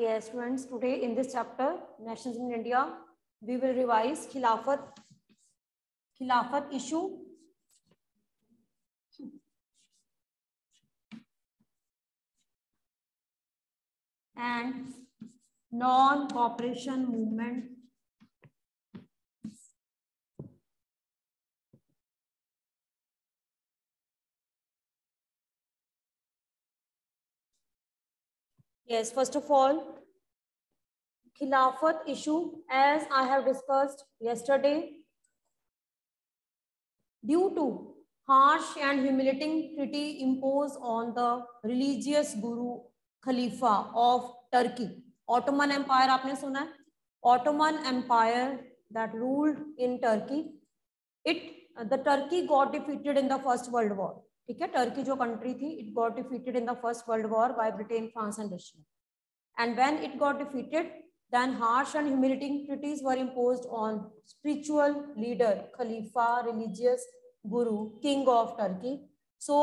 Yes, students, today in this chapter, Nationalism in India, we will revise Khilafat, Khilafat issue. And non-cooperation movement Yes, first of all, Khilafat issue, as I have discussed yesterday, due to harsh and humiliating treaty imposed on the religious guru Khalifa of Turkey. Ottoman Empire आपने सुना है? Ottoman Empire that ruled in Turkey. It the Turkey got defeated in the First World War. ठीक है Turkey जो country थी it got defeated in the first world war by Britain France and Russia and when it got defeated then harsh and humiliating treaties were imposed on spiritual leader khalifa religious guru king of turkey so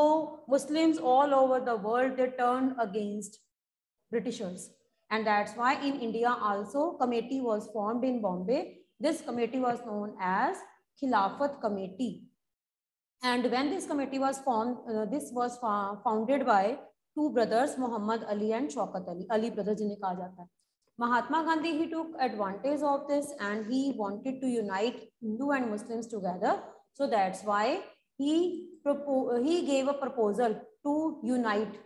muslims all over the world they turned against britishers and that's why in india also committee was formed in bombay this committee was known as khilafat committee And when this committee was formed, uh, this was founded by two brothers, Muhammad Ali and Shaukat Ali. Ali brothers जिन्हें कहा जाता है. Mahatma Gandhi he took advantage of this and he wanted to unite Hindu and Muslims together. So that's why he he gave a proposal to unite,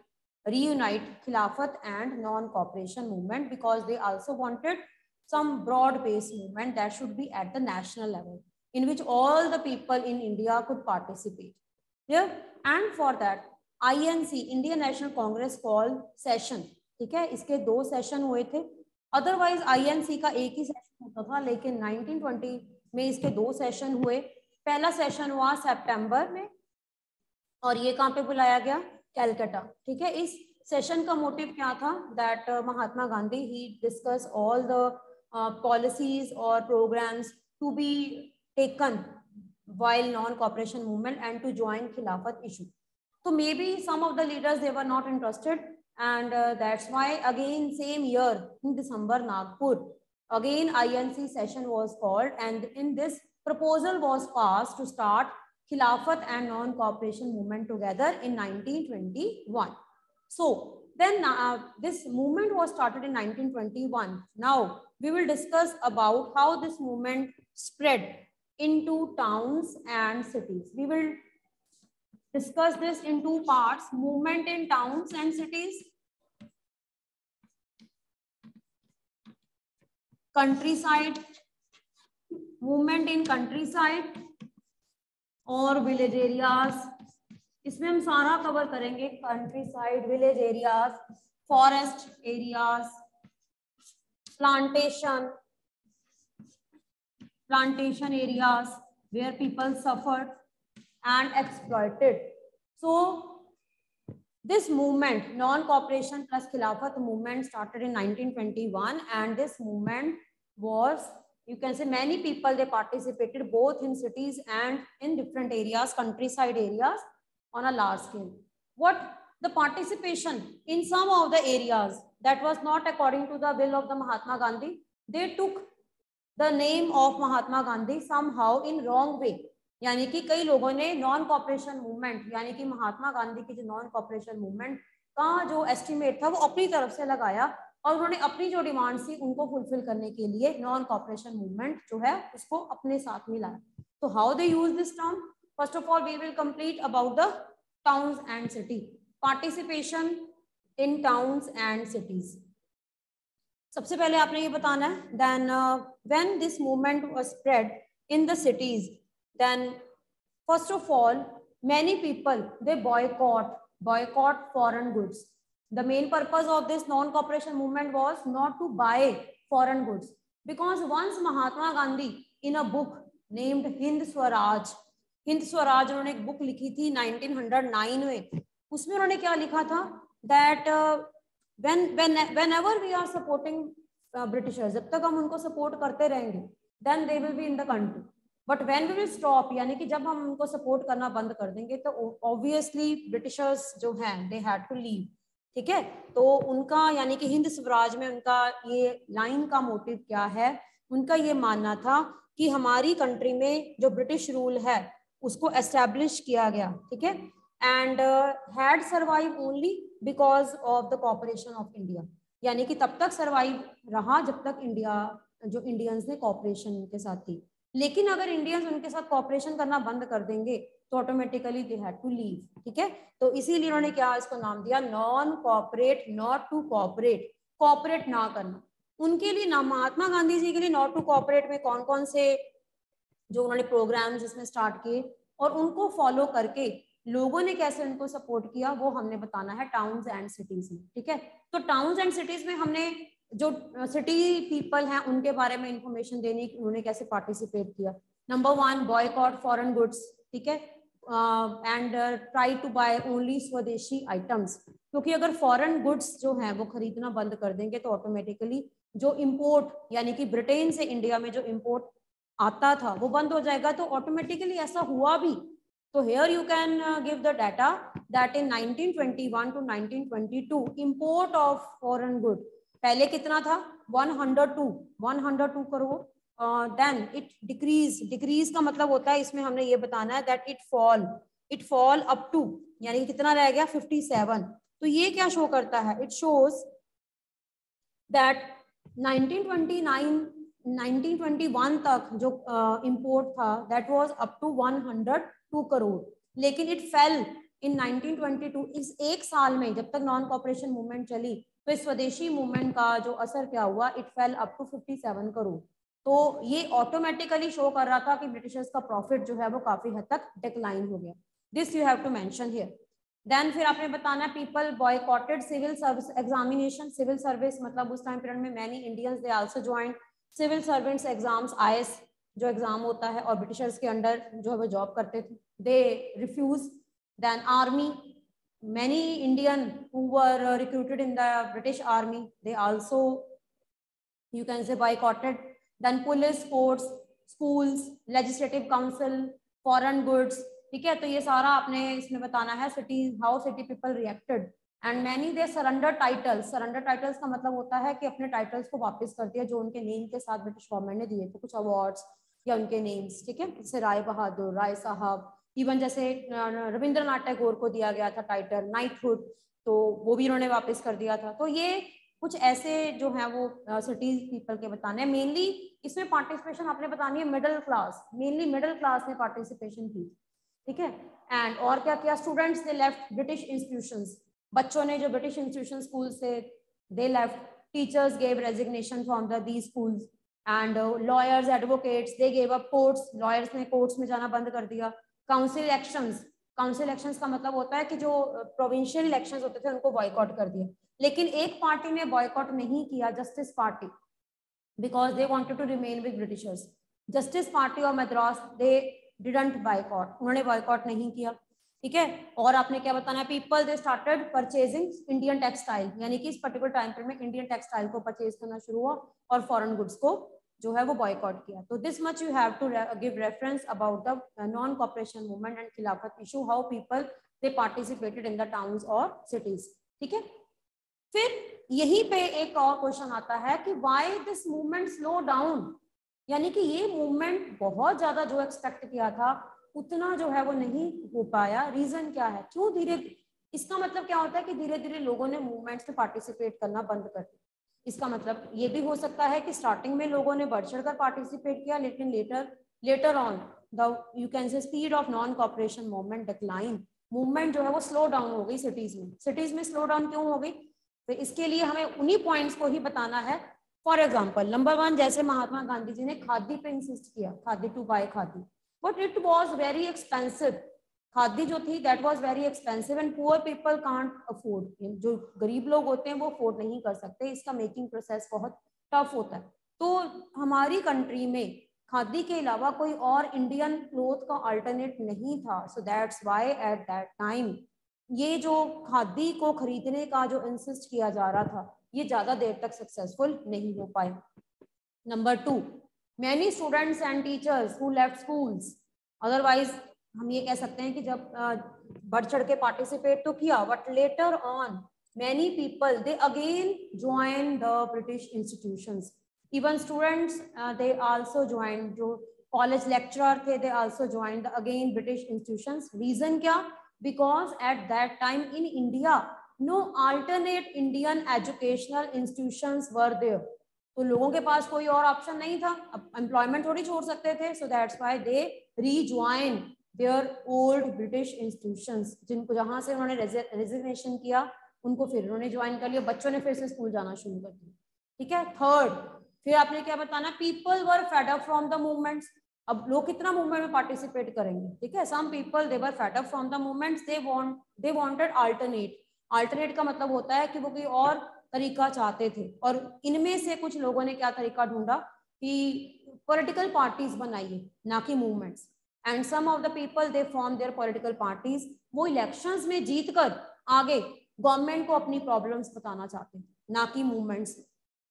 reunite Khilafat and non-cooperation movement because they also wanted some broad-based movement that should be at the national level in which all the people in India could participate. Yeah? And for that, INC, Indian National Congress called session. ठीक है इसके दो session हुए थे otherwise INC का एक ही session होता था लेकिन 1920 में इसके दो सेशन हुए। पहला सेशन हुआ सितंबर में और ये कहाँ पे बुलाया गया? कैलकाटा ठीक है? इस सेशन का मोटिव क्या था? That Mahatma Gandhi he discuss all the policies और programmes to be taken while non-cooperation movement and to join Khilafat issue. So maybe some of the leaders, they were not interested. And uh, that's why again same year in December, Nagpur, again INC session was called and in this proposal was passed to start Khilafat and non-cooperation movement together in 1921. So then uh, this movement was started in 1921. Now we will discuss about how this movement spread into towns and cities. We will discuss this in two parts, movement in towns and cities, countryside, movement in countryside और village areas इसमें हम सारा cover करेंगे countryside village areas forest areas plantation plantation areas where people suffered and exploited. So this movement, non-cooperation plus Khilafat movement started in 1921 and this movement was, you can say many people, they participated both in cities and in different areas, countryside areas on a large scale. What the participation in some of the areas that was not according to the will of the Mahatma Gandhi, they took the name of Mahatma Gandhi somehow in wrong way यानी कि कई लोगों ने non cooperation movement यानी कि महात्मा गांधी की जो non cooperation movement का जो एस्टिमेट था, वो अपनी तरफ़ से लगाया और उन्होंने अपनी जो डिमांड थी, उनको फुलफिल करने के लिए नॉन कॉपरेशन मूवमेंट जो है, उसको अपने साथ मिलाया तो how they use this term first of all we will complete about the towns and city participation in towns and cities सबसे पहले आपने ये बताना है then when this movement was spread in the cities then first of all many people they boycott boycott foreign goods the main purpose of this non cooperation movement was not to buy foreign goods because once mahatma gandhi in a book named hind swaraj Hind Swaraj उन्होंने एक book लिखी थी 1909 में उसमें उन्होंने क्या लिखा था that when when whenever we are supporting uh, britishers जब तक हम उनको सपोर्ट करते रहेंगे then they will be in the country but when we will stop यानी कि जब हम उनको सपोर्ट करना बंद कर देंगे तो ऑब्वियसली ब्रिटिशर्स जो हैं दे हैड टू लीव ठीक है? तो उनका, यानी कि हिंद स्वराज में उनका ये लाइन का मोटिव क्या है? उनका ये मानना था कि हमारी कंट्री में जो ब्रिटिश रूल है, उसको एस्टेब्लिश किया गया, ठीक है? And had survive only because of the cooperation of India यानी कि तब तक सर्वाइव रहा जब तक इंडिया जो इंडियंस ने कॉपरेशन के साथ थी। लेकिन अगर इंडियंस उनके साथ कॉपरेशन करना बंद कर देंगे तो automatically they had to leave ठीक है? तो इसीलिए उन्होंने क्या इसको नाम दिया? Non cooperate not to cooperate cooperate ना करना। उनके लिए ना, महात्मा गांधी जी के लिए नॉट टू कॉपरेट में कौन कौन से जो उन्होंने प्रोग्राम इसमें स्टार्ट किए, और उनको फॉलो करके लोगों ने कैसे उनको सपोर्ट किया, वो हमने बताना है टाउन्स एंड सिटीज़ में, ठीक है? तो टाउन्स एंड सिटीज़ में हमने जो सिटी पीपल हैं, उनके बारे में इंफॉर्मेशन देनी कि, उन्होंने कैसे पार्टिसिपेट किया। Number one boycott foreign goods ठीक है? And try to buy only swadeshi items क्योंकि अगर फॉरेन गुड्स जो हैं, वो खरीदना बंद कर देंगे तो ऑटोमेटिकली जो इम्पोर्ट यानी कि ब्रिटेन से इंडिया में जो इम्पोर्ट आता था, वो बंद हो जाएगा। तो ऑटोमेटिकली ऐसा हुआ भी। तो here you can give the data that in 1921 to 1922 import of foreign good पहले कितना था? 102 102 crore then it decrease decrease का मतलब होता है इसमें हमने ये बताना है that it fall it fall up to यानी कितना रह गया? 57 तो ये क्या शो करता है? इट शोज़ दैट 1929 1921 तक जो इम्पोर्ट uh, था that was up to 102 crore लेकिन इट फेल इन 1922 इस एक साल में जब तक नॉन कॉपरेशन मूवमेंट चली तो इस स्वदेशी मूवमेंट का जो असर क्या हुआ? It fell up to 57 crore तो ये ऑटोमेटिकली शो कर रहा था कि ब्रिटिशर्स का प्रॉफिट जो है वो काफ़ी हद तक डिक्लाइन हो गया। This you have to mention here then फिर आपने बताना people boycotted civil service examination civil service मतलब उस टाइम पीरियड में many Indians they also joined civil servants exams आई जो एग्ज़ाम होता है, और ब्रिटिशर्स के अंडर जो है वो जॉब करते थे। They refuse then army many Indian who were recruited in the British army, they also, you can say, boycotted. Then police force schools, legislative council, foreign goods. ठीक है? तो ये सारा आपने इसमें बताना है city how city people reacted and many they surrender titles surrender titles का मतलब होता है कि अपने टाइटल्स को वापस कर दिया, जो उनके नेम के साथ ब्रिटिश गवर्नमेंट ने दिए थे, कुछ अवार्ड्स या उनके नेम्स ठीक है? जैसे राय बहादुर, राय साहब इवन जैसे रविंद्रनाथ टैगोर को दिया गया था टाइटल नाइटहुड तो वो भी उन्होंने वापस कर दिया था। तो ये कुछ ऐसे जो है वो सिटीज़ पीपल के बताने। मेनली इसमें पार्टिसिपेशन आपने बतानी है middle class mainly middle class ने पार्टिसिपेशन की ठीक है? एंड और क्या किया? स्टूडेंट्स ने लेफ़्ट ब्रिटिश इंस्टीट्यूशन बच्चों ने जो ब्रिटिश इंस्टीट्यूशन स्कूल से they left teachers gave resignation from the the schools and lawyers advocates they gave up courts lawyers ने कोर्ट्स में जाना बंद कर दिया। काउंसिल इलेक्शंस काउंसिल इलेक्शंस का मतलब होता है कि जो प्रोविंशियल इलेक्शंस होते थे, उनको बॉयकॉट कर दिया। लेकिन एक पार्टी ने बॉयकॉट नहीं किया Justice Party because they wanted to remain with Britishers Justice Party of Madras they didn't boycott उन्होंने बॉयकॉट नहीं किया। ठीक है? और आपने क्या बताना है? People they started purchasing Indian textile यानी कि इस पर्टिकुलर टाइम पर में इंडियन टेक्सटाइल को परचेज करना शुरू हुआ और फॉरेन गुड्स को जो है वो बॉयकॉट किया। तो this much you have to give reference about the non cooperation movement and Khilafat issue how people they participated in the towns और सिटीज़ ठीक है? फिर यहीं पे एक और क्वेश्चन आता है कि why this movement slow down यानी कि ये मूवमेंट बहुत ज़्यादा जो एक्सपेक्ट किया था, उतना जो है वो नहीं हो पाया। रीजन क्या है? क्यों धीरे, इसका मतलब क्या होता है कि धीरे धीरे लोगों ने मूवमेंट्स में पार्टिसिपेट करना बंद कर दिया। इसका मतलब ये भी हो सकता है कि स्टार्टिंग में लोगों ने बढ़ चढ़ कर पार्टिसिपेट किया, लेकिन later later on the you can say speed of non cooperation movement decline movement जो है वो स्लो डाउन हो गई सिटीज़ में। सिटीज़ में स्लो डाउन क्यों हो गई? तो इसके लिए हमें उन्हीं पॉइंट्स को ही बताना है। फॉर एग्ज़ाम्पल नंबर वन जैसे महात्मा गांधी जी ने खादी पे इंसिस्ट किया, khadi to buy khadi. But it was very expensive khadi जो थी that was very expensive and poor people can't afford जो गरीब लोग होते हैं, वो अफोर्ड नहीं कर सकते। इसका मेकिंग प्रोसेस बहुत टफ होता है। तो हमारी कंट्री में खादी के अलावा कोई और इंडियन क्लोथ का अल्टरनेट नहीं था। So that's why at that time ये जो खादी को खरीदने का जो इंसिस्ट किया जा रहा था, ये ज़्यादा देर तक सक्सेसफुल नहीं हो पाए number two many students and teachers who left schools otherwise हम ये कह सकते हैं कि जब बढ़ चढ़ के पार्टिसिपेट तो किया but later on many people they again join the British institution even students they also join जो कॉलेज लेक्चरर थे they also join the again British institution reason क्या because at that time in India no alternate Indian educational institution were there तो लोगों के पास कोई और option नहीं था। अब एम्प्लॉयमेंट थोड़ी छोड़ सकते थे so that's why they rejoin their old British institutions जिनको जहाँ से उन्होंने रेजिग्नेशन किया, उनको फिर उन्होंने ज्वाइन कर लिया, बच्चों ने फिर से स्कूल जाना शुरू कर दिया। ठीक है? थर्ड फिर आपने क्या बताना? People were fed up from the movements अब लोग कितना मूवमेंट में पार्टिसिपेट करेंगे? ठीक है? Some people they were fed up from the movements they want they wanted alternate alternate का मतलब होता है कि वो कोई और तरीका चाहते थे। और इनमें से कुछ लोगों ने क्या तरीका ढूंढा? कि पॉलिटिकल पार्टीज़ बनाइए, ना कि movements and some of the people they form their political parties वो इलेक्शंस में जीत कर आगे गवर्नमेंट को अपनी प्रॉब्लम्स बताना चाहते हैं, ना कि मूवमेंट्स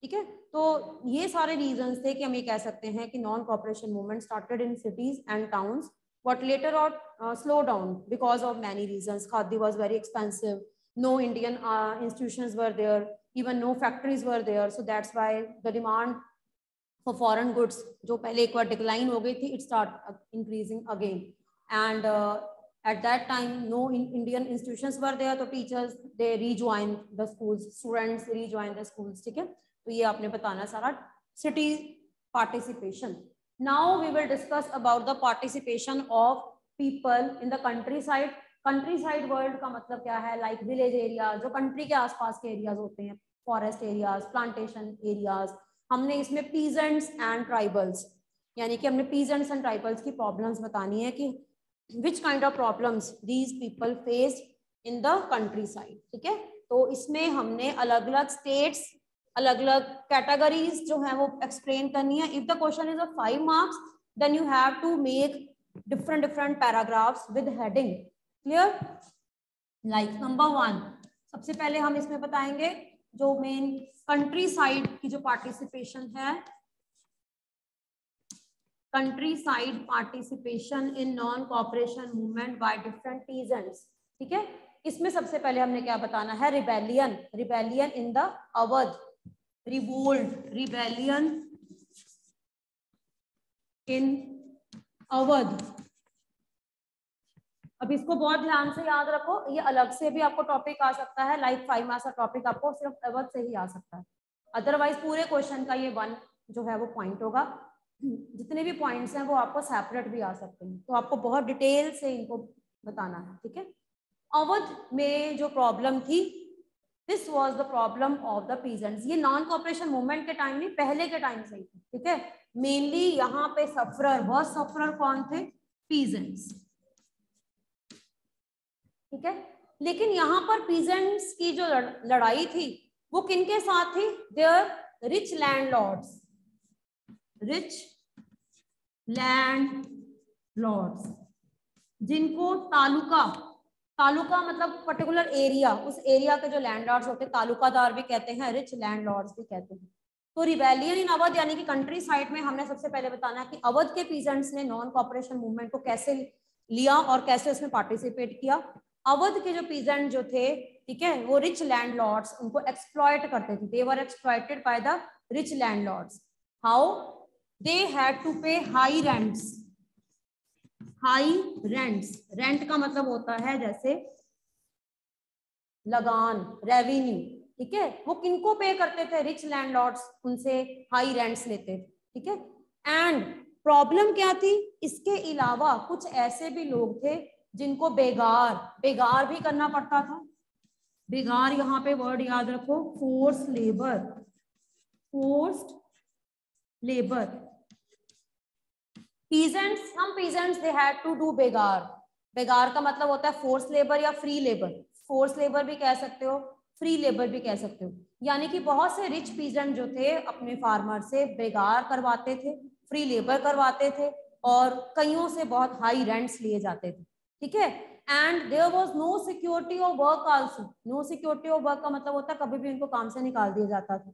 ठीक है? तो ये सारे रीजंस थे कि हम ये कह सकते हैं कि non cooperation movement started in cities and towns but later और slow down because of many reasons khadi was very expensive no Indian institutions were there even no factories were there. So that's why the demand for foreign goods जो पहले एक बार decline हो गई थी it start increasing again and at that time no Indian institution पर they तो teachers they rejoin the school students rejoin the school ठीक है? तो ये आपने बताना सारा city participation now we will discuss about the participation of people in the countryside countryside world का मतलब क्या है? लाइक विलेज एरिया जो कंट्री के आसपास के एरियाज़ होते हैं फॉरेस्ट एरियाज़ प्लांटेशन एरियाज़ हमने इसमें पीजेंट्स एंड ट्राइबल्स यानी कि हमने पीजेंट्स एंड ट्राइबल्स की प्रॉब्लम्स बतानी है कि which kind of problems these people face in the countryside ठीक है? तो इसमें हमने अलग अलग स्टेट्स अलग अलग कैटेगरीज जो है वो एक्सप्लेन करनी है। If the question is of five marks then you have to make different different paragraphs with heading clear like number one सबसे पहले हम इसमें बताएँगे जो मेन कंट्री साइड की जो पार्टिसिपेशन है country side participation in non cooperation movement by different reasons ठीक है? इसमें सबसे पहले हमने क्या बताना है? Rebellion rebellion in the Awadh revolt rebellion in Awadh अब इसको बहुत ध्यान से याद रखो, ये अलग से भी आपको टॉपिक आ सकता है लाइक फाइव मार्क्स का टॉपिक आपको सिर्फ़ अलग से ही आ सकता है। अदरवाइज़ पूरे क्वेश्चन का ये वन जो है वो पॉइंट होगा। जितने भी पॉइंट्स हैं वो आपको सेपरेट भी आ सकते हैं। तो आपको बहुत डिटेल से इनको बताना है, ठीक है? अवध में जो प्रॉब्लम थी this was the problem of the peasants ये नॉन कॉपरेशन मूवमेंट के टाइम नहीं, पहले के टाइम से ही थी, ठीक है? मेनली यहाँ पे सफरर वह सफरर कौन थे? पीजेंट्स ठीक है? लेकिन यहाँ पर पीजेंट्स की जो लड़, लड़ाई थी वो किनके साथ थी? Their rich landlords rich landlords जिनको तालुका तालुका मतलब पर्टिकुलर एरिया उस एरिया के जो लैंडलॉर्ड्स होते हैं तालुकादार भी कहते हैं रिच लैंडलॉर्ड्स भी कहते हैं। तो रिवेलियन इन अवध यानी कि कंट्री साइड में हमने सबसे पहले बताना है कि अवध के पीजेंट्स ने नॉन कॉपरेशन मूवमेंट को कैसे लिया और कैसे उसमें पार्टिसिपेट किया। अवध के जो पीजेंट जो थे, ठीक है, वो रिच लैंड लॉर्ड्स उनको एक्सप्लॉयट करते थे। They were exploited by the rich landlords how they had to pay high rents high rents rent का मतलब होता है जैसे लगान रेवेन्यू ठीक है? वो किनको पे करते थे? रिच लैंड लॉर्ड्स उनसे हाई रेंट्स लेते थे, ठीक है? एंड प्रॉब्लम क्या थी? इसके अलावा कुछ ऐसे भी लोग थे जिनको बेगार बेगार भी करना पड़ता था। बेगार यहाँ पे वर्ड याद रखो force labour forced labour peasants हम peasants they had to do बेगार। बेगार का मतलब होता है फोर्स लेबर या फ्री लेबर फोर्स लेबर भी कह सकते हो फ्री लेबर भी कह सकते हो। यानी कि बहुत से रिच पीजेंट जो थे, अपने फार्मर से बेगार करवाते थे फ्री लेबर करवाते थे और कईयों से बहुत हाई रेंट्स लिए जाते थे। ठीक है? And there was no security of work also no security of work का मतलब होता है, कभी भी इनको काम से निकाल दिया जाता था।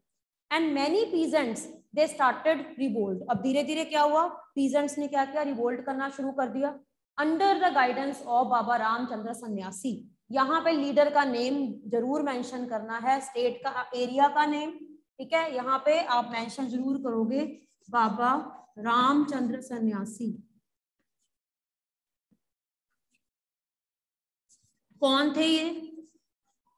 And many peasants they started revolt अब धीरे धीरे क्या हुआ? पीजेंट्स ने क्या किया? रिवोल्ट करना शुरू कर दिया। Under the guidance of Baba Ramchandra सन्यासी यहाँ पे लीडर का नेम ज़रूर मेंशन करना है। स्टेट का एरिया का नेम ठीक है? यहाँ पे आप मेंशन ज़रूर करोगे। बाबा रामचंद्र सन्यासी कौन थे ये?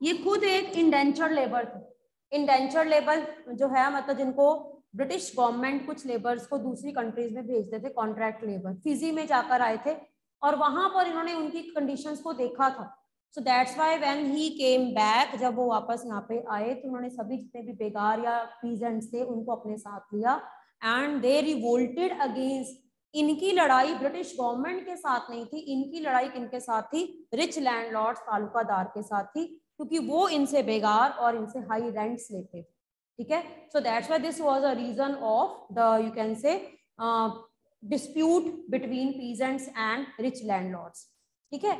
ये खुद एक इंडेंचर लेबर थे। इंडेंचर लेबर जो है मतलब जिनको ब्रिटिश गवर्नमेंट कुछ लेबर्स को दूसरी कंट्रीज़ में भेजते थे कॉन्ट्रैक्ट लेबर फिजी में जाकर आए थे और वहाँ पर इन्होंने उनकी कंडीशन को देखा था। So that's why when he came back जब वो वापस यहाँ पे आए तो उन्होंने सभी जितने भी बेगार या पीजेंट्स थे, उनको अपने साथ लिया। एंड दे रिवोल्टेड अगेंस्ट इनकी लड़ाई ब्रिटिश गवर्नमेंट के साथ नहीं थी, इनकी लड़ाई किनके साथ थी? रिच लैंड लॉर्ड तालुकादार के साथ थी, क्योंकि वो इनसे बेगार और इनसे हाई रेंट्स लेते थे, ठीक है? So that's why this was a reason of the you can say dispute between peasants and rich landlords ठीक है?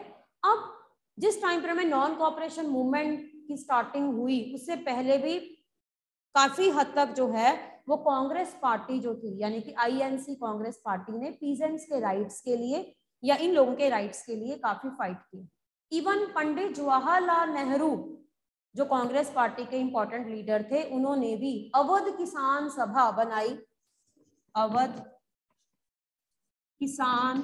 अब जिस टाइम पर हमें नॉन कॉपरेशन मूवमेंट की स्टार्टिंग हुई, उससे पहले भी काफ़ी हद तक जो है वो कांग्रेस पार्टी जो थी, यानी कि आईएनसी कांग्रेस पार्टी ने पीजेंट्स के राइट्स के लिए या इन लोगों के राइट्स के लिए काफ़ी फाइट की। इवन पंडित जवाहरलाल नेहरू, जो कांग्रेस पार्टी के इंपॉर्टेंट लीडर थे, उन्होंने भी अवध किसान सभा बनाई। अवध किसान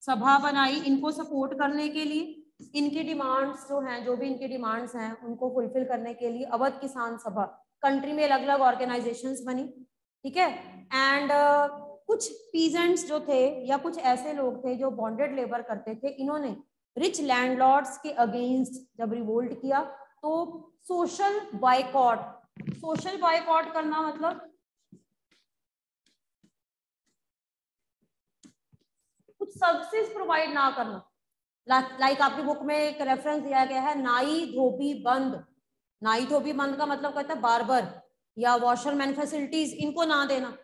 सभा बनाई इनको सपोर्ट करने के लिए। इनकी डिमांड्स जो हैं, जो भी इनकी डिमांड्स हैं, उनको फुलफिल करने के लिए अवध किसान सभा कंट्री में अलग अलग ऑर्गेनाइजेशंस बनी ठीक है? एंड uh, कुछ पीजेंट्स जो थे या कुछ ऐसे लोग थे जो बॉन्डेड लेबर करते थे इन्होंने रिच लैंडलॉर्ड्स के अगेंस्ट जब रिवोल्ट किया तो सोशल बाइकॉट सोशल बाइकॉट करना मतलब? कुछ सर्विसेज़ प्रोवाइड ना करना। लाइक like आपकी बुक में एक रेफरेंस दिया गया है नाई धोबी बंद। नाई धोबी बंद का मतलब कहता है बार्बर या वॉशरमैन फैसिलिटीज़ इनको ना देना।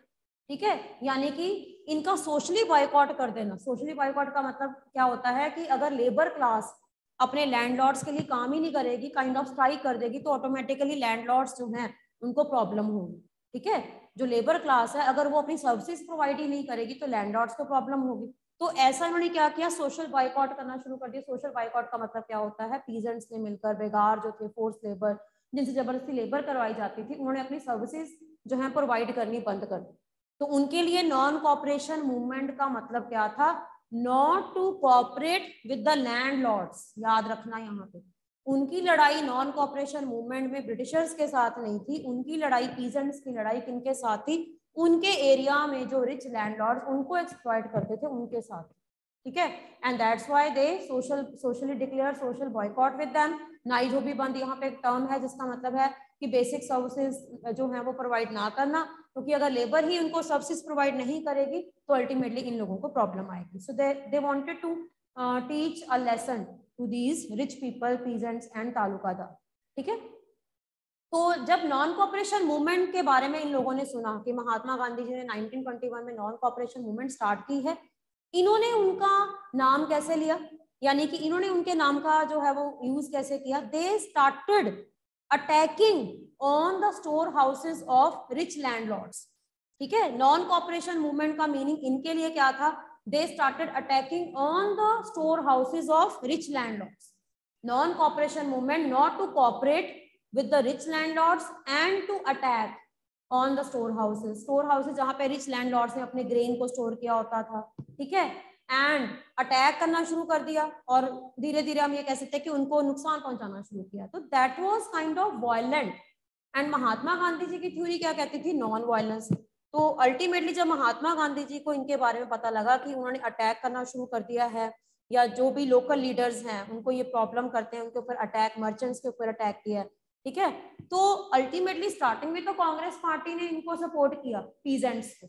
ठीक है? यानी कि इनका सोशली बॉयकॉट कर देना। सोशली बॉयकॉट का मतलब क्या होता है कि अगर लेबर क्लास अपने लैंडलॉर्ड्स के लिए काम ही नहीं करेगी काइंड ऑफ़ स्ट्राइक कर देगी तो ऑटोमेटिकली लैंडलॉर्ड्स जो हैं, उनको प्रॉब्लम होगी। ठीक है? जो लेबर क्लास है, अगर वो अपनी सर्विसेज़ प्रोवाइड ही नहीं करेगी तो लैंडलॉर्ड्स को प्रॉब्लम होगी। तो ऐसा इन्होंने क्या किया? सोशल बाइकआउट करना शुरू कर दिया। सोशल बाइकआउट का मतलब क्या होता है? पीजेंट्स ने मिलकर बेगार जो थे फोर्स लेबर जिनसे ज़बरदस्ती लेबर करवाई जाती थी, उन्होंने अपनी सर्विसेज़ जो है प्रोवाइड करनी बंद कर दी। तो उनके लिए नॉन कॉपरेशन मूवमेंट का मतलब क्या था? Not to cooperate with the land याद रखना यहाँ पे। उनकी लड़ाई नॉन कॉपरेशन मूवमेंट में ब्रिटिशर्स के साथ नहीं थी, उनकी लड़ाई पीजेंट्स की लड़ाई किनके साथ थी? उनके एरिया में जो रिच लैंडलॉर्ड्स उनको एक्सप्लॉइट करते थे उनके साथ। ठीक है? And that's why they social socially declare social boycott with them भी बंद, यहाँ पे एक टर्म है जिसका मतलब है कि बेसिक सर्विसेज़ जो है वो प्रोवाइड ना करना, क्योंकि अगर लेबर ही उनको सर्विसेज़ प्रोवाइड नहीं करेगी तो अल्टीमेटली इन लोगों को प्रॉब्लम आएगी। So they wanted to teach a lesson to these rich people peasants and taluqdar. ठीक है? तो जब नॉन कॉपरेशन मूवमेंट के बारे में इन लोगों ने सुना कि महात्मा गांधी जी ने 1921 में नॉन कॉपरेशन मूवमेंट स्टार्ट की है, इन्होंने उनका नाम कैसे लिया? यानी कि इन्होंने उनके नाम का जो है वो यूज़ कैसे किया? They started attacking on the storehouses of rich landlords ठीक है? नॉन कॉपरेशन मूवमेंट का मीनिंग इनके लिए क्या था? They started attacking on the storehouses of rich landlords non cooperation movement not to cooperate with the rich landlords and to attack on the storehouses storehouses जहाँ पे rich landlords ने अपने grain को स्टोर किया होता था। ठीक है? एंड अटैक करना शुरू कर दिया और धीरे धीरे हम ये कह सकते हैं कि उनको नुकसान पहुंचाना शुरू किया। तो that was kind of violent and Mahatma Gandhi ji की थ्योरी क्या कहती थी? नॉन वायलेंस तो अल्टीमेटली जब महात्मा गांधी जी को इनके बारे में पता लगा कि उन्होंने अटैक करना शुरू कर दिया है, या जो भी लोकल लीडर्स हैं, उनको ये प्रॉब्लम करते हैं, उनके ऊपर अटैक मर्चेंट्स के ऊपर अटैक किया है, ठीक है? तो अल्टीमेटली स्टार्टिंग में तो कांग्रेस पार्टी ने इनको सपोर्ट किया पीजेंट्स को।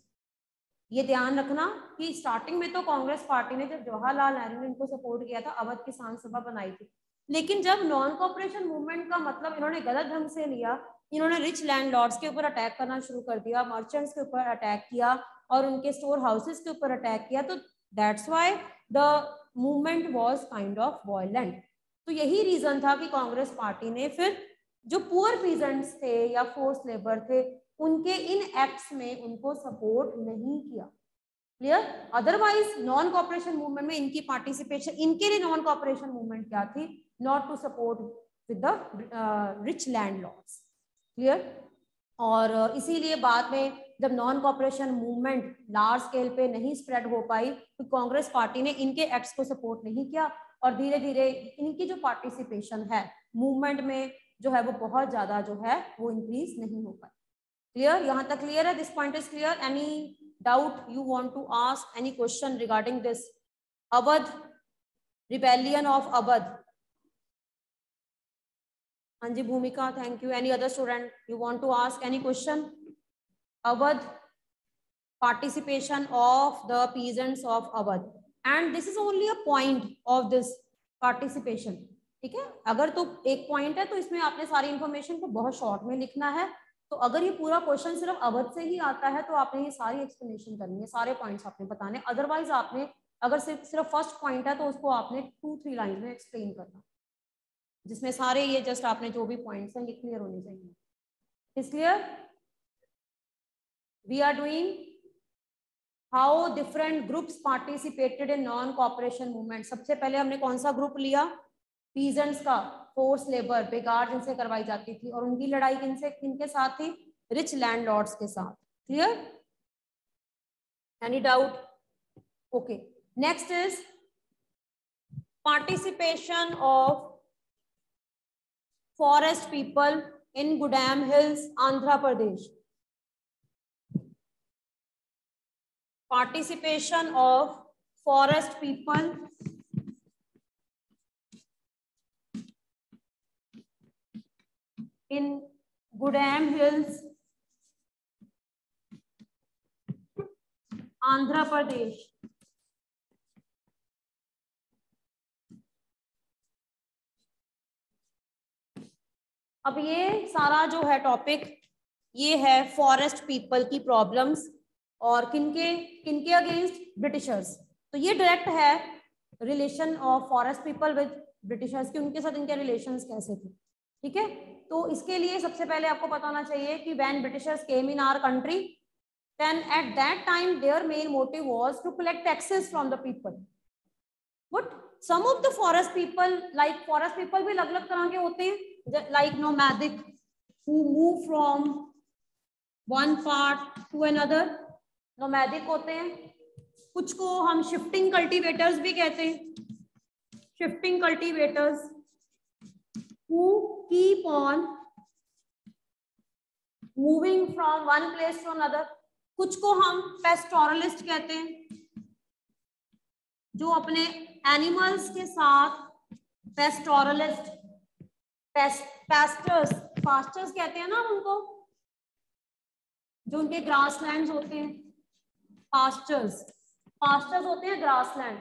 ये ध्यान रखना कि स्टार्टिंग में तो कांग्रेस पार्टी ने जब जवाहरलाल नेहरू ने इनको सपोर्ट किया था अवध किसान सभा बनाई थी। लेकिन जब नॉन कॉपरेशन मूवमेंट का मतलब इन्होंने गलत ढंग से लिया, इन्होंने रिच लैंड के ऊपर अटैक करना शुरू कर दिया मर्चेंट्स के ऊपर अटैक किया और उनके स्टोर हाउसेस के ऊपर अटैक किया तो that's why the movement was kind of violent तो यही रीजन था कि कांग्रेस पार्टी ने फिर जो पुअर पीजेंट्स थे या फोर्स लेबर थे उनके इन एक्ट्स में उनको सपोर्ट नहीं किया। Clear otherwise non cooperation movement में इनकी पार्टिसिपेशन इनके लिए नॉन कॉपरेशन मूवमेंट क्या थी? Not to support with the rich landlords clear और uh, इसीलिए बाद में जब non cooperation movement large scale पे नहीं स्प्रेड हो पाई तो कांग्रेस पार्टी ने इनके एक्ट्स को सपोर्ट नहीं किया और धीरे धीरे इनकी जो पार्टिसिपेशन है मूवमेंट में जो है वो बहुत ज़्यादा जो है वो इंक्रीज नहीं हो पाई। क्लियर यहाँ तक क्लियर है? This point is clear any doubt you want to ask any question regarding this Awadh rebellion of Awadh हाँ जी Bhumika thank you any other student you want to ask any question Awadh participation of the peasants of Awadh and this is only a point of this participation ठीक है? अगर तो एक point है तो इसमें आपने सारी इंफॉर्मेशन को बहुत शॉर्ट में लिखना है। तो अगर ये पूरा क्वेश्चन सिर्फ़ अवध से ही आता है तो आपने ये सारी एक्सप्लेनेशन करनी है, सारे पॉइंट्स आपने बताने अदरवाइज़ आपने, अगर सिर्फ़ सिर्फ़ फ़र्स्ट पॉइंट है तो उसको आपने टू थ्री लाइन में एक्सप्लेन करना। जिसमें सारे ये जस्ट आपने जो भी पॉइंट्स हैं, ये क्लियर होने चाहिए। इसलिए we are doing how different groups participated in non cooperation movement सबसे पहले हमने कौन सा ग्रुप लिया? पीजेंट्स का। फोर्स लेबर बेगार जिनसे करवाई जाती थी और उनकी लड़ाई किनसे, किनके साथ थी? रिच लैंड के साथ। Clear any doubt okay next is participation of forest people in Gudem hills Andhra Pradesh participation of forest people in Gudam Hills, Andhra Pradesh अब ये सारा जो है टॉपिक ये है फॉरेस्ट पीपल की प्रॉब्लम्स और किनके किनके अगेंस्ट ब्रिटिशर्स तो ये डायरेक्ट है relation of forest people with Britishers की उनके साथ इनके रिलेशंस कैसे थे? ठीक है? तो इसके लिए सबसे पहले आपको पता होना चाहिए कि when Britishers came in our country then at that time their main motive was to collect taxes from the people but some of the forest people like forest people भी अलग अलग तरह के होते हैं like nomadic who move from one part to another nomadic होते हैं। कुछ को हम शिफ्टिंग कल्टीवेटर्स भी कहते हैं। Shifting cultivators who keep on moving from one place to another. कुछ को हम पेस्टोरलिस्ट कहते हैं, जो अपने एनिमल्स के साथ पेस्टोरलिस्ट पेस्टर्स फास्टर्स कहते हैं ना उनको, जो उनके ग्रासलैंड्स होते हैं पास्टर्स पास्टर्स होते हैं ग्रासलैंड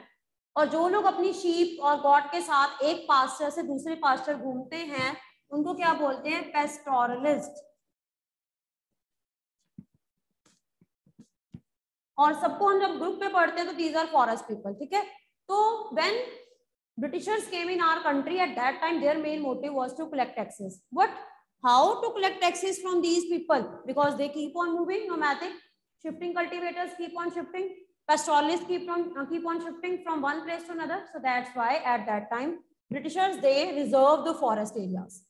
और जो लोग अपनी शीप और गॉड के साथ एक पास्टर से दूसरे पास्टर घूमते हैं, उनको क्या बोलते हैं? पेस्टोरलिस्ट और सबको हम जब ग्रुप में पढ़ते हैं तो दीज आर फॉरेस्ट पीपल ठीक है? तो when Britishers came in our country at that time their main motive was to collect taxes but how to collect taxes from these people because they keep on moving no shifting cultivators keep on shifting pastoralists keep on uh, keep on shifting from one place to another. So that's why at that time britishers they reserve the forest areas.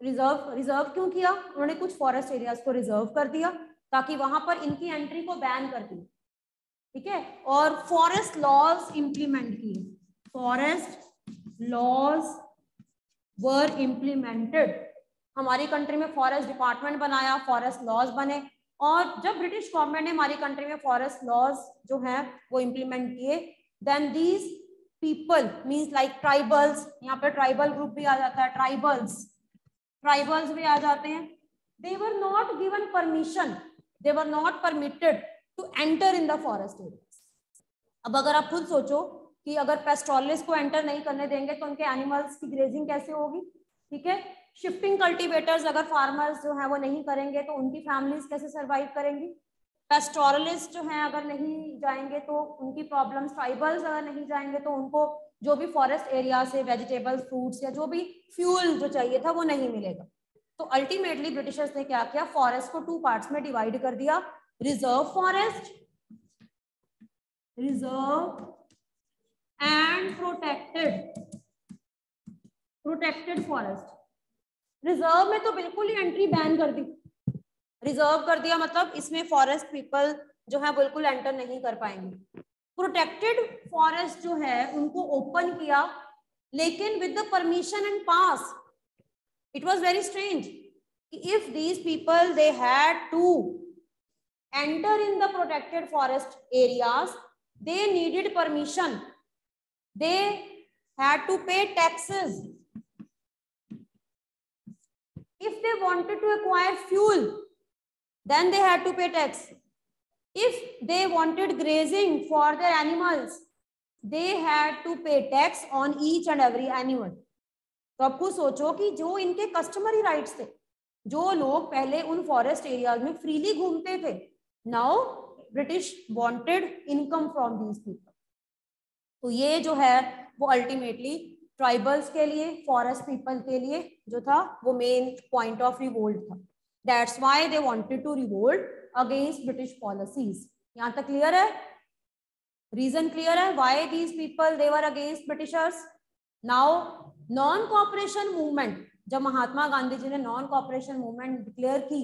Reserve reserve क्यों किया? उन्होंने कुछ forest areas को reserve कर दिया ताकि वहाँ पर इनकी एंट्री को बैन कर दी। ठीक है? और फॉरेस्ट लॉज इंप्लीमेंट किए। फॉरेस्ट लॉज वर इंप्लीमेंटेड हमारी कंट्री में फॉरेस्ट डिपार्टमेंट बनाया फॉरेस्ट लॉज बने। और जब ब्रिटिश गवर्नमेंट ने हमारी कंट्री में फॉरेस्ट लॉज जो हैं, वो इम्प्लीमेंट किए then these people means like tribals यहाँ पे ट्राइबल ग्रुप भी आ जाता है ट्राइबल्स ट्राइबल्स भी आ जाते हैं। They were not given permission were not permitted to enter in the forest area अब अगर आप खुद सोचो कि अगर पेस्ट्रोलिस को एंटर नहीं करने देंगे तो उनके एनिमल्स की ग्रेजिंग कैसे होगी? ठीक है? शिफ्टिंग कल्टीवेटर्स अगर फार्मर्स जो है वो नहीं करेंगे तो उनकी फैमिलीज़ कैसे सरवाइव करेंगी? पेस्टोरलिस्ट जो हैं अगर नहीं जाएँगे तो उनकी प्रॉब्लम्स ट्राइबल्स अगर नहीं जाएँगे तो उनको जो भी फॉरेस्ट एरिया से वेजिटेबल्स फ्रूट्स या जो भी फ्यूल जो चाहिए था वो नहीं मिलेगा। तो अल्टीमेटली ब्रिटिशर्स ने क्या किया? फॉरेस्ट को टू पार्ट्स में डिवाइड कर दिया। Reserve forest reserve and protected protected forest reserve में तो बिल्कुल ही एंट्री बैन कर दी। रिज़र्व कर दिया मतलब इसमें फॉरेस्ट पीपल जो है बिल्कुल एंटर नहीं कर पाएँगे। प्रोटेक्टेड फॉरेस्ट जो है, उनको ओपन किया, लेकिन with the permission and pass it was very strange if these people they had to enter in the protected forest areas, they needed permission. They had to pay taxes. If they wanted to acquire fuel then they had to pay tax if they wanted grazing for their animals they had to pay tax on each and every animal तो आपको सोचो कि जो इनके customary rights थे जो लोग पहले उन फॉरेस्ट एरियाज़ में फ्रीली घूमते थे now British wanted income from these people तो ये जो है वो अल्टीमेटली ट्राइबल्स के लिए फॉरेस्ट पीपल के लिए जो था, वो मेन पॉइंट ऑफ़ रिवोल्ट था। That's why they wanted to revolt against British policies यहाँ तक क्लियर है? रीजन क्लियर है? Why these people they were against Britishers now non cooperation movement जब महात्मा गांधी जी ने नॉन कॉपरेशन मूवमेंट डिक्लेयर की,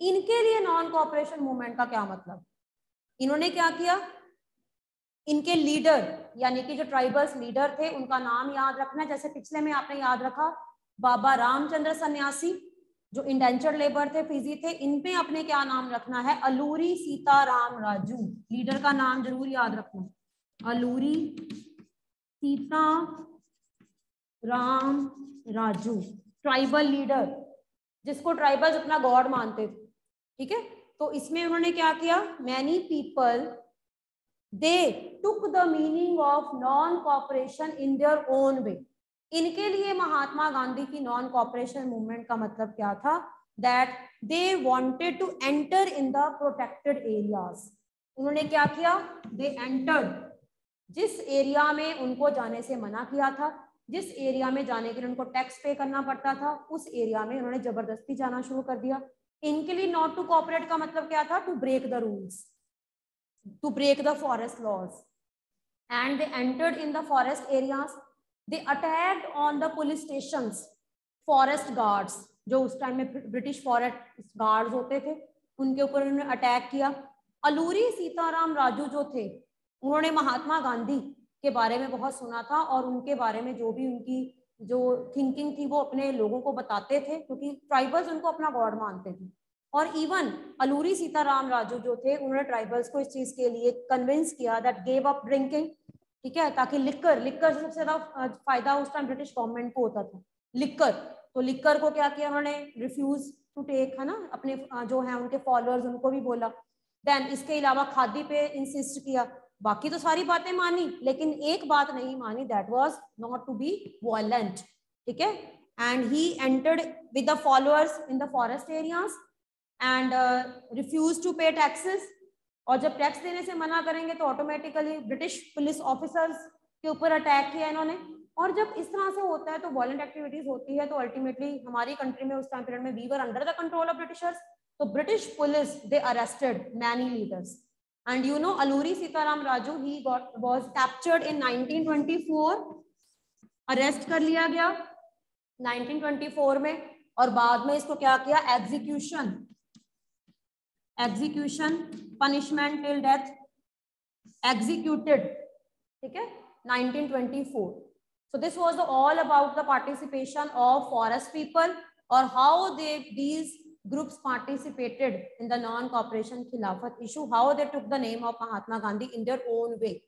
इनके लिए नॉन कॉपरेशन मूवमेंट का क्या मतलब? इन्होंने क्या किया? इनके लीडर, यानी कि जो ट्राइबल्स लीडर थे, उनका नाम याद रखना जैसे पिछले में आपने याद रखा, बाबा रामचंद्र सन्यासी, जो इंडेंचर लेबर थे फिजी थे इनपे अपने क्या नाम रखना है? अलूरी सीताराम राजू। लीडर का नाम ज़रूर याद रखना। अलूरी सीता राम राजू ट्राइबल लीडर जिसको ट्राइबल अपना गॉड मानते थे। ठीक है? तो इसमें उन्होंने क्या किया? Many people they took the meaning of non cooperation in their own way इनके लिए महात्मा गांधी की नॉन कॉपरेशन मूवमेंट का मतलब क्या था? That they wanted to enter in the protected areas उन्होंने क्या किया? दे एंटर्ड जिस एरिया में उनको जाने से मना किया था, जिस एरिया में जाने के लिए उनको टैक्स पे करना पड़ता था, उस एरिया में उन्होंने ज़बरदस्ती जाना शुरू कर दिया। इनके लिए नॉट टू कॉपरेट का मतलब क्या था? To break the rules to break the forest laws and they entered in the forest areas they attacked on the police station forest guards जो उस टाइम में ब्रिटिश फॉरेस्ट गार्ड्स होते थे, उनके ऊपर उन्होंने अटैक किया। अलूरी सीताराम राजू जो थे, उन्होंने महात्मा गांधी के बारे में बहुत सुना था और उनके बारे में जो भी उनकी जो थिंकिंग थी वो अपने लोगों को बताते थे, क्योंकि ट्राइबल्स उनको अपना गॉड मानते थे। और इवन अलूरी सीताराम राजू जो थे, उन्होंने ट्राइबल्स को इस चीज़ के लिए कन्विंस किया दैट गेव अप ड्रिंकिंग ठीक है? ताकि लिक्कर लिक्कर से सबसे ज़्यादा फ़ायदा उस टाइम ब्रिटिश गवर्नमेंट को होता था। लिक्कर तो लिक्कर को क्या किया उन्होंने? रिफ्यूज टू टेक है ना? अपने जो है, उनके फॉलोअर्स उनको भी बोला। देन इसके अलावा खादी पे इंसिस्ट किया। बाकी तो सारी बातें मानी, लेकिन एक बात नहीं मानी that was not to be violent ठीक है? And he entered with the followers in the forest areas and refuse to pay taxes और जब टैक्स देने से मना करेंगे तो ऑटोमेटिकली ब्रिटिश पुलिस ऑफिसर्स के ऊपर अटैक किया इन्होंने। और जब इस तरह से होता है तो वॉलेंट एक्टिविटीज़ होती है तो अल्टीमेटली हमारी कंट्री में उस टाइम पीरियड में we were under the control of Britishers तो British police they arrested many leaders and you know aluri sitaram raju, he got captured in 1924 arrest कर लिया गया 1924 में। और बाद में इसको क्या किया? Execution execution punishment till death executed ठीक है 1924 so this was all about the participation of forest people or how they these groups participated in the non-cooperation khilafat issue, how they took the name of Mahatma Gandhi in their own way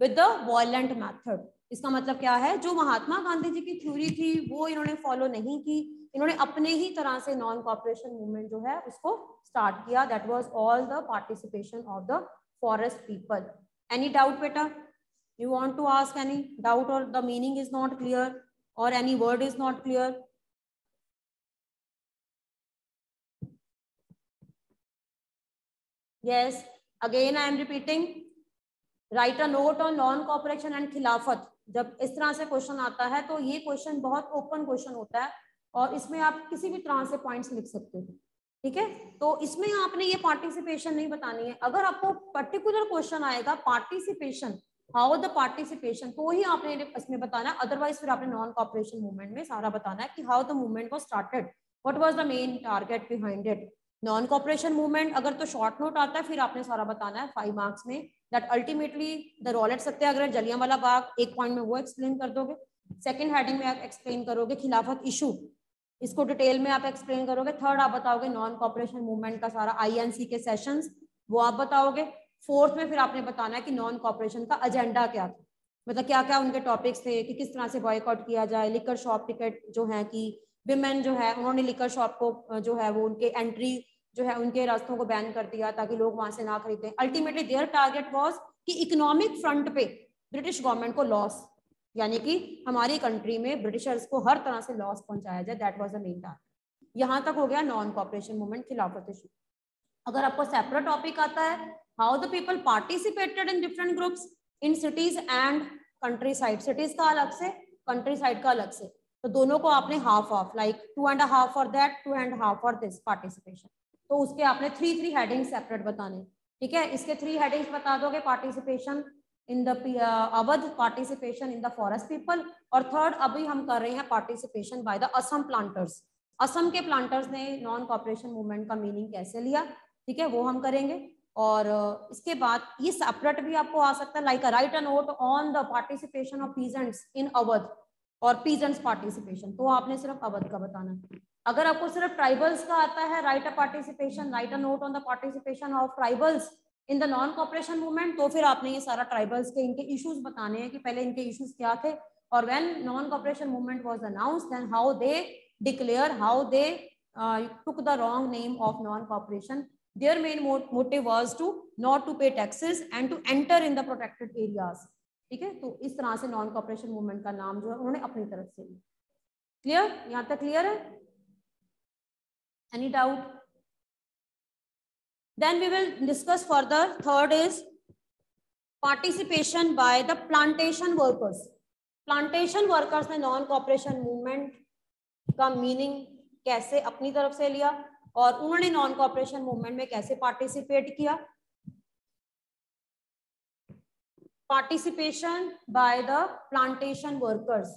with the violent method. इसका मतलब क्या है जो महात्मा गांधी जी की theory थी वो इन्होंने follow नहीं की इन्होंने अपने ही तरह से नॉन कॉपरेशन मूवमेंट जो है उसको स्टार्ट किया. That was all the participation of the forest people any doubt बेटा? You want to ask any doubt और the meaning is not clear और any word is not clear yes again I am repeating write a note on non cooperation and Khilafat जब इस तरह से question आता है तो ये क्वेश्चन बहुत ओपन क्वेश्चन होता है. और इसमें आप किसी भी तरह से पॉइंट्स लिख सकते हो, ठीक है? तो इसमें आपने ये पार्टिसिपेशन नहीं बतानी है। अगर आपको पर्टिकुलर क्वेश्चन आएगा पार्टिसिपेशन हाउ द पार्टिसिपेशन तो ही आपने इसमें बताना है। अदरवाइज़ फिर आपने नॉन कॉपरेशन मूवमेंट में सारा बताना है कि how the movement was started what was the main target behind it non cooperation movement अगर तो शॉर्ट नोट आता है, फिर आपने सारा बताना है फाइव मार्क्स में। That ultimately the Rowlatt Satyagraha Jallianwala Bagh एक पॉइंट में वो एक्सप्लेन कर दोगे। सेकेंड हेडिंग में आप एक्सप्लेन करोगे खिलाफत इशू इसको डिटेल में आप एक्सप्लेन करोगे। थर्ड आप बताओगे नॉन कॉपरेशन मूवमेंट का सारा आईएनसी के सेशंस वो आप बताओगे। फोर्थ में फिर आपने बताना है कि नॉन कॉपरेशन का एजेंडा क्या था। मतलब क्या क्या उनके टॉपिक्स थे, कि किस तरह से बॉयकआउट किया जाए लिकर शॉप टिकट जो है कि विमेन जो है, उन्होंने लिकर शॉप को जो है वो उनके एंट्री जो है उनके रास्तों को बैन कर दिया ताकि लोग वहाँ से ना खरीदें। अल्टीमेटली देयर टारगेट वॉज़ कि इकोनॉमिक फ्रंट पे ब्रिटिश गवर्नमेंट को लॉस यानी कि हमारी कंट्री में ब्रिटिशर्स को हर तरह से लॉस पहुँचाया जाए that was the main target यहाँ तक हो गया non cooperation movement Khilafat issue अगर आपको सेपरेट टॉपिक आता है how the people participated in different groups in cities and countryside cities का अलग से कंट्री साइड का अलग से। तो दोनों को आपने half of like two and half for that two and half for this participation तो उसके आपने थ्री थ्री हेडिंग सेपरेट बताने। ठीक है? इसके थ्री हेडिंग्स बता दोगे participation in the Awadh participation in the forest people और थर्ड अभी हम कर रहे हैं participation by the Assam planters Assam के प्लांटर्स ने नॉन कॉपरेशन मूवमेंट का मीनिंग कैसे लिया? ठीक है, वो हम करेंगे। और इसके बाद ये सेपरेट भी आपको आ सकता है like write a note on the participation of peasants in Awadh और पीजेंट्स पार्टिसिपेशन तो आपने सिर्फ़ अवध का बताना। अगर आपको सिर्फ़ ट्राइबल्स का आता है write a participation write a note on the participation of tribals in the non cooperation movement तो फिर आपने ये सारा ट्राइबल्स के इनके इश्यूज़ बताने हैं कि पहले इनके इश्यूज़ क्या थे? और when non cooperation movement was announced then how they declare how they took the wrong name of non cooperation their main motive was to not to pay taxes and to enter in the protected areas. ठीक है? तो इस तरह से non cooperation movement का नाम जो है, उन्होंने अपनी तरफ़ से लिया। क्लियर यहाँ तक क्लियर है? Any doubt then we will discuss further. Third is participation by the plantation workers. Plantation workers ने नॉन कॉपरेशन मूवमेंट का मीनिंग कैसे अपनी तरफ़ से लिया और उन्होंने नॉन कॉपरेशन मूवमेंट में कैसे पार्टिसिपेट किया? Participation by the plantation workers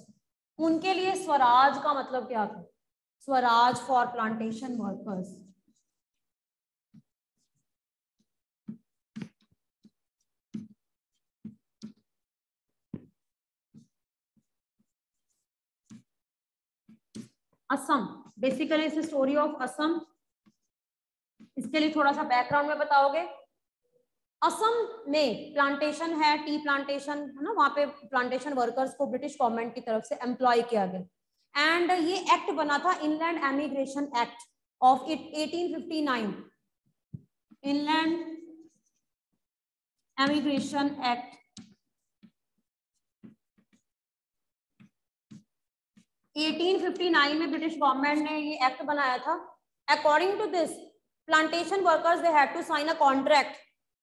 उनके लिए स्वराज का मतलब क्या था? Swaraj for plantation workers Assam basically इस स्टोरी ऑफ़ असम। इसके लिए थोड़ा सा बैकग्राउंड में बताओगे? असम में प्लांटेशन है टी प्लांटेशन है ना? वहाँ पे प्लांटेशन वर्कर्स को ब्रिटिश गवर्नमेंट की तरफ़ से एम्प्लॉय किया गया। एंड ये एक्ट बना था inland emigration act of it 1859 inland emigration act 1859 में ब्रिटिश गवर्नमेंट ने ये एक्ट बनाया था. According to this plantation workers they had to sign a contract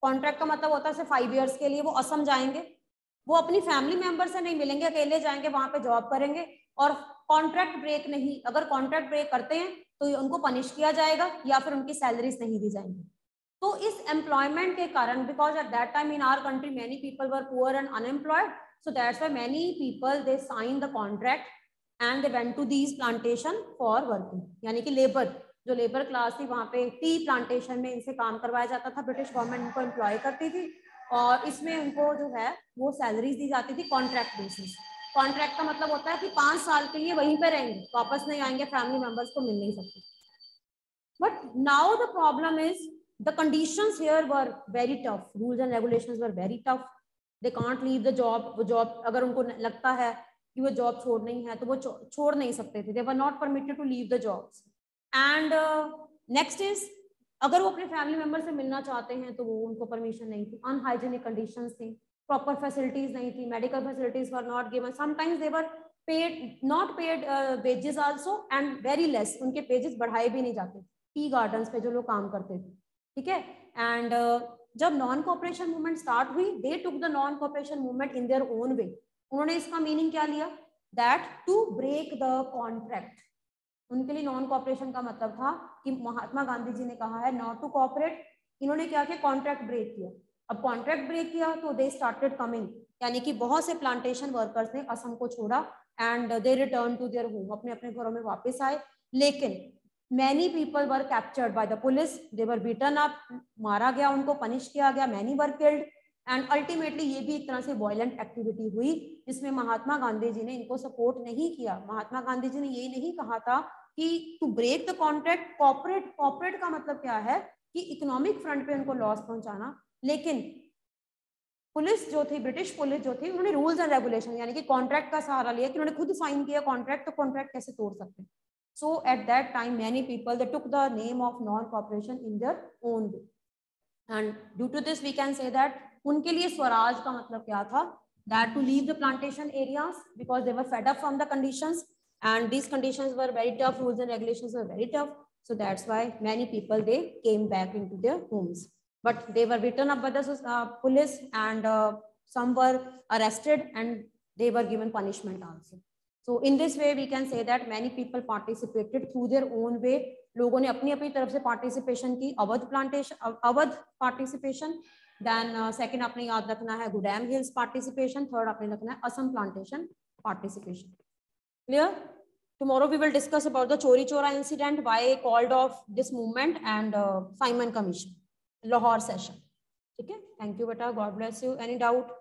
contract का मतलब होता है सिर्फ़ फाइव ईयर्स के लिए वो असम जाएँगे. वो अपनी फैमिली मेंबर से नहीं मिलेंगे, अकेले जाएँगे, वहाँ पे जॉब करेंगे और कॉन्ट्रैक्ट ब्रेक नहीं, अगर कॉन्ट्रैक्ट ब्रेक करते हैं तो उनको पनिश किया जाएगा या फिर उनकी सैलरीज नहीं दी जाएँगी. तो इस एम्प्लॉयमेंट के कारण because at that time in our country many people were poor and unemployed so that's why many people they sign the contract and they went to these plantation for working यानी कि labour जो labour class थी, वहाँ पे tea plantation में इनसे काम करवाया जाता था ब्रिटिश गवर्नमेंट उनको एम्प्लॉय करती थी और इसमें उनको जो है, वो सैलरीज दी जाती थी कॉन्ट्रैक्ट बेसिस कॉन्ट्रैक्ट का मतलब होता है कि पाँच साल के लिए वहीं पे रहेंगे, वापस नहीं आएँगे फैमिली मेंबर्स को मिल नहीं सकते। But now the problem is the conditions here were very tough rules and regulations were very tough they can't leave the job job अगर उनको लगता है कि वो जॉब छोड़नी है तो वो छोड़ नहीं सकते थे। They were not permitted to leave the jobs and next is अगर वो अपने फैमिली मेंबर से मिलना चाहते हैं तो वो उनको परमिशन नहीं थी। अनहाइजेनिक कंडीशन थी प्रॉपर फैसिलिटीज़ नहीं थी medical facilities were not given sometimes they were paid not paid wages also and very less उनके पेजेस बढ़ाए भी नहीं जाते। टी गार्डन्स पे जो लोग काम करते थे ठीक है? एंड uh, जब नॉन कॉपरेशन मूवमेंट स्टार्ट हुई they took the non cooperation movement in their own way उन्होंने इसका मीनिंग क्या लिया? That to break the contract उनके लिए नॉन कॉपरेशन का मतलब था कि महात्मा गांधी जी ने कहा है नॉट टू कॉपरेट इन्होंने क्या किया? कॉन्ट्रैक्ट ब्रेक किया। अब कॉन्ट्रैक्ट ब्रेक किया तो दे स्टार्टेड कमिंग यानी कि बहुत से प्लांटेशन वर्कर्स ने असम को छोड़ा and they return to their home अपने अपने घरों में वापस आए। लेकिन many people were captured by the police they were beaten up मारा गया, उनको पनिश किया गया many were killed and ultimately ये भी एक तरह से वॉयलेंट एक्टिविटी हुई, जिसमें महात्मा गांधी जी ने इनको सपोर्ट नहीं किया। महात्मा गांधी जी ने ये नहीं कहा था कि to break the contract cooperate cooperate का मतलब क्या है? कि इकोनॉमिक फ्रंट पे उनको लॉस पहुंचाना। लेकिन पुलिस जो थी ब्रिटिश पुलिस जो थी, उन्होंने रूल्स एंड रेगुलेशन यानी कि कॉन्ट्रैक्ट का सहारा लिया कि उन्होंने खुद साइन किया कॉन्ट्रैक्ट तो कॉन्ट्रैक्ट कैसे तोड़ सकते हैं? So, at that time, many people, they took the name of non cooperation in their own way. And due to this, we can say उनके लिए स्वराज का मतलब क्या था? That to leave the plantation area because they were fed from the condition and these condition were very tough rules and regulation very tough so that's why many people they came back in to their homes but they were return up police and some were arrested and they were given punishment also so in this way we can say that many people participated through their own way लोगों ने अपनी अपनी तरफ़ से participation की, Awadh plantation Awadh participation then second अपने याद रखना है गुडैम हिल्स पार्टिसिपेशन थर्ड आपने रखना है Assam plantation participation clear tomorrow we will discuss about the Chauri Chaura incident by called off this movement and Simon commission Lahore session ठीक है thank you बेटा god bless you any doubt